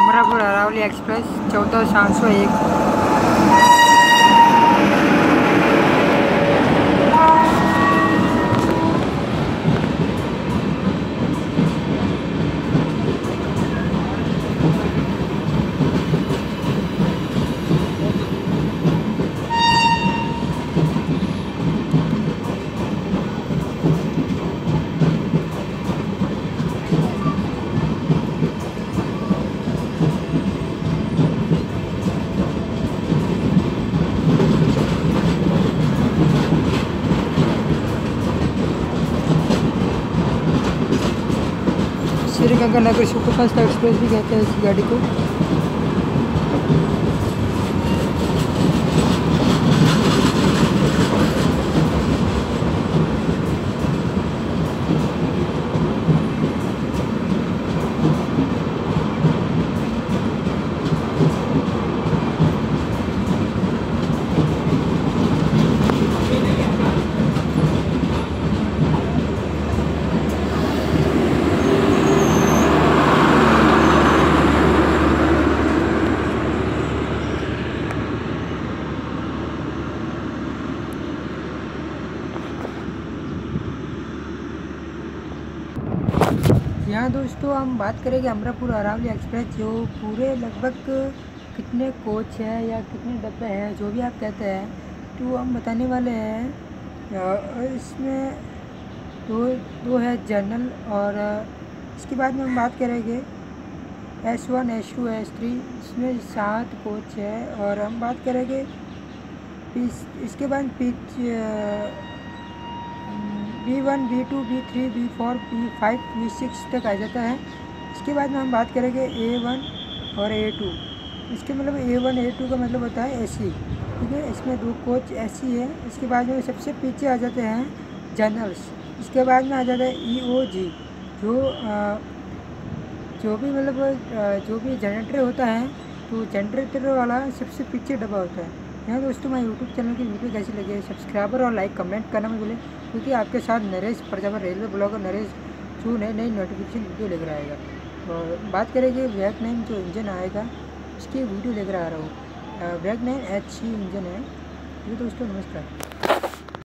Amarapur Aravalli express चौदह सात सौ एक. श्रीगंगानगर सुपरफास्ट एक्सप्रेस भी कहते हैं इस गाड़ी को? यहाँ दोस्तों हम बात करेंगे अमरापुर अरावली एक्सप्रेस, जो पूरे लगभग कितने कोच है या कितने डब्बे हैं, जो भी आप कहते हैं तो हम बताने वाले हैं। इसमें दो दो है जनरल और, इसके बाद में हम बात करेंगे S one S two S three इसमें सात कोच है और हम बात करेंगे, इस, इसके बाद pitch B one B two B three B four B five B six तक आ जाता है। इसके बाद में हम बात करेंगे ए वन और ए टू इसके मतलब ए वन ए टू का मतलब होता है ए सी ठीक है? इसमें दो कोच ए सी है। इसके बाद में सबसे पीछे आ जाते हैं जनरल्स इसके बाद में आ जाता है ई ओ जी जो आ, जो भी मतलब जो भी जनरेटर होता है तो जनरेटर वाला सबसे पीछे डब्बा होता है। यहाँ दोस्तों मैं यूट्यूब चैनल की वीडियो कैसी लगी सब्सक्राइबर और लाइक कमेंट करना भूलें क्योंकि आपके साथ नरेश प्रजापत, रेलवे ब्लॉगर नरेश चू ने नई नोटिफिकेशन वीडियो लेकर आएगा। और बात करेंगे वैक नाइन जो इंजन आएगा, उसकी वीडियो लेकर आ रहा हूँ। वैक नाइन एच सी इंजन है। ये दोस्तों, नमस्कार।